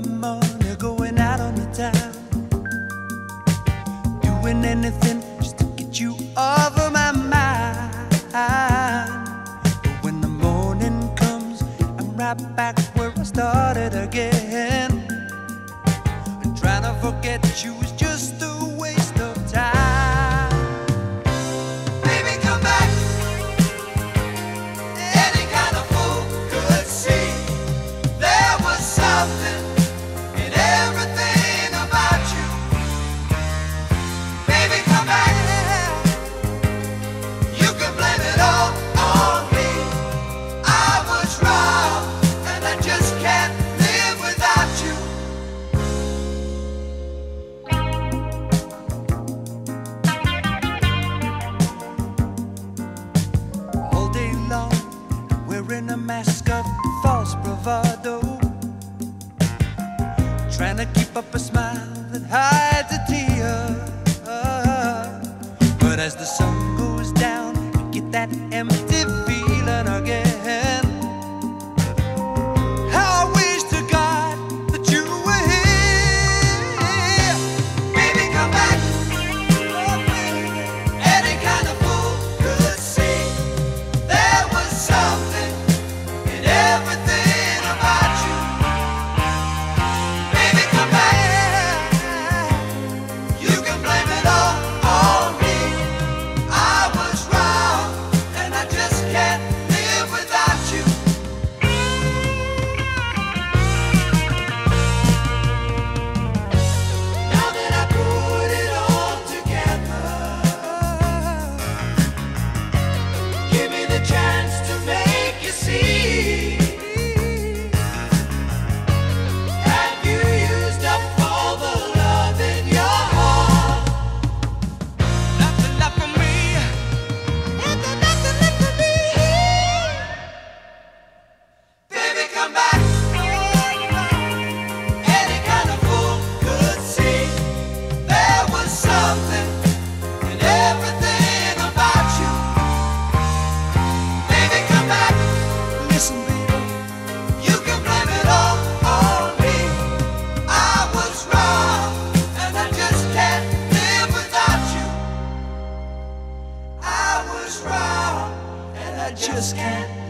my money, going out on the town, doing anything. mask of false bravado, trying to keep up a smile that hides a tear. wrong, and I just can't.